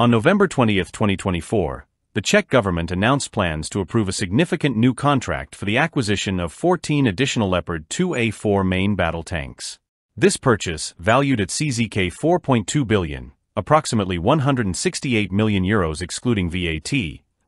On November 20, 2024, the Czech government announced plans to approve a significant new contract for the acquisition of 14 additional Leopard 2A4 main battle tanks. This purchase, valued at CZK 4.2 billion, approximately 168 million euros excluding VAT,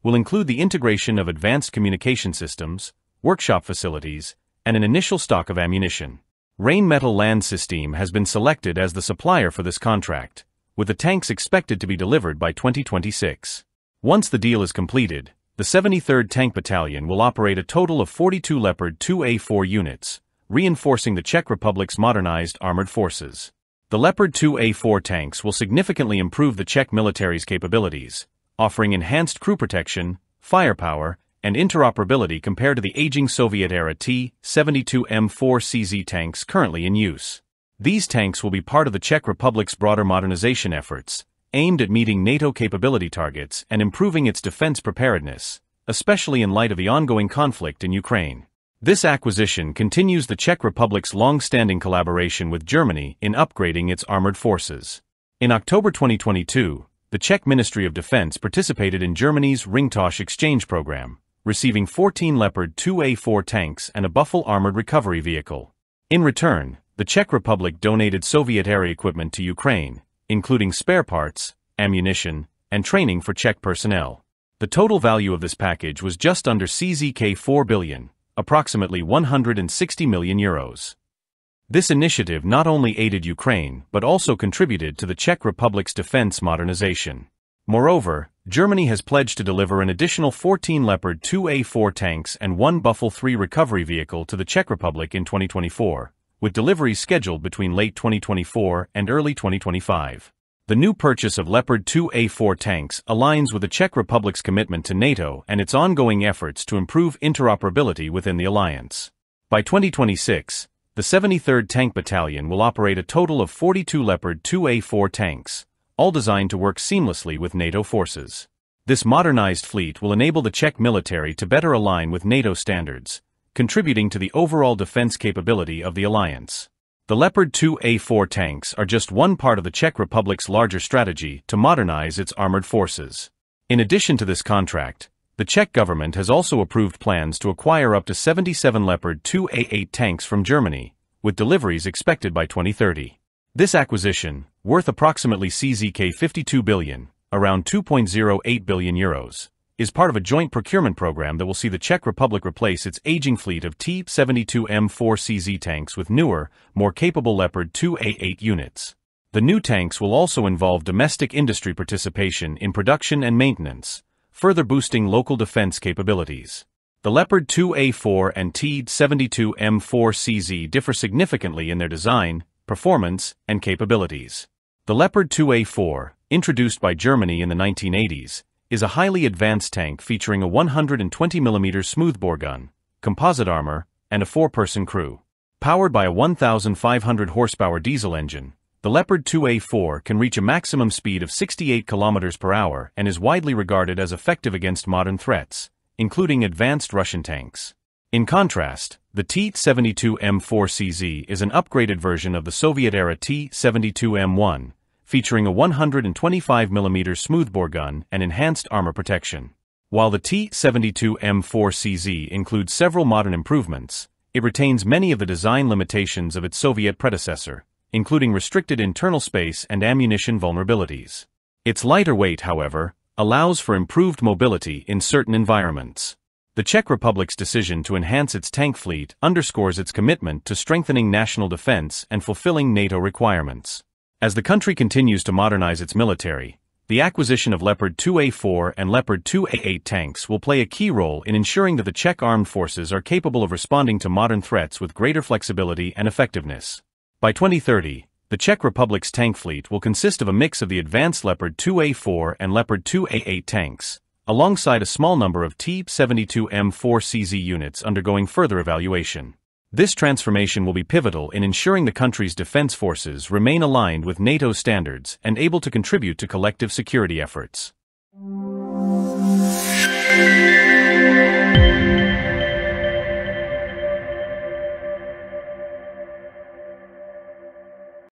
will include the integration of advanced communication systems, workshop facilities, and an initial stock of ammunition. Rheinmetall Land System has been selected as the supplier for this contract, with the tanks expected to be delivered by 2026. Once the deal is completed, the 73rd Tank Battalion will operate a total of 42 Leopard 2A4 units, reinforcing the Czech Republic's modernized armored forces. The Leopard 2A4 tanks will significantly improve the Czech military's capabilities, offering enhanced crew protection, firepower, and interoperability compared to the aging Soviet-era T-72M4CZ tanks currently in use. These tanks will be part of the Czech Republic's broader modernization efforts, aimed at meeting NATO capability targets and improving its defense preparedness, especially in light of the ongoing conflict in Ukraine. This acquisition continues the Czech Republic's long-standing collaboration with Germany in upgrading its armored forces. In October 2022, the Czech Ministry of Defense participated in Germany's Ringtausch exchange program, receiving 14 Leopard 2A4 tanks and a Buffalo armored recovery vehicle. In return, the Czech Republic donated Soviet-era equipment to Ukraine, including spare parts, ammunition, and training for Czech personnel. The total value of this package was just under CZK 4 billion, approximately 160 million euros. This initiative not only aided Ukraine but also contributed to the Czech Republic's defense modernization. Moreover, Germany has pledged to deliver an additional 14 Leopard 2A4 tanks and one Buffalo 3 recovery vehicle to the Czech Republic in 2024, with deliveries scheduled between late 2024 and early 2025. The new purchase of Leopard 2A4 tanks aligns with the Czech Republic's commitment to NATO and its ongoing efforts to improve interoperability within the alliance. By 2026, the 73rd Tank Battalion will operate a total of 42 Leopard 2A4 tanks, all designed to work seamlessly with NATO forces. This modernized fleet will enable the Czech military to better align with NATO standards, contributing to the overall defense capability of the alliance. The Leopard 2A4 tanks are just one part of the Czech Republic's larger strategy to modernize its armored forces. In addition to this contract, the Czech government has also approved plans to acquire up to 77 Leopard 2A8 tanks from Germany, with deliveries expected by 2030. This acquisition, worth approximately CZK 52 billion, around 2.08 billion euros, is part of a joint procurement program that will see the Czech Republic replace its aging fleet of T-72M4CZ tanks with newer, more capable Leopard 2A8 units. The new tanks will also involve domestic industry participation in production and maintenance, further boosting local defense capabilities. The Leopard 2A4 and T-72M4CZ differ significantly in their design, performance, and capabilities. The Leopard 2A4, introduced by Germany in the 1980s, is a highly advanced tank featuring a 120mm smoothbore gun, composite armor, and a four-person crew. Powered by a 1,500 horsepower diesel engine, the Leopard 2A4 can reach a maximum speed of 68 km per hour and is widely regarded as effective against modern threats, including advanced Russian tanks. In contrast, the T-72M4CZ is an upgraded version of the Soviet-era T-72M1, featuring a 125mm smoothbore gun and enhanced armor protection. While the T-72M4CZ includes several modern improvements, it retains many of the design limitations of its Soviet predecessor, including restricted internal space and ammunition vulnerabilities. Its lighter weight, however, allows for improved mobility in certain environments. The Czech Republic's decision to enhance its tank fleet underscores its commitment to strengthening national defense and fulfilling NATO requirements. As the country continues to modernize its military, the acquisition of Leopard 2A4 and Leopard 2A8 tanks will play a key role in ensuring that the Czech armed forces are capable of responding to modern threats with greater flexibility and effectiveness. By 2030, the Czech Republic's tank fleet will consist of a mix of the advanced Leopard 2A4 and Leopard 2A8 tanks, alongside a small number of T-72M4CZ units undergoing further evaluation. This transformation will be pivotal in ensuring the country's defense forces remain aligned with NATO standards and able to contribute to collective security efforts.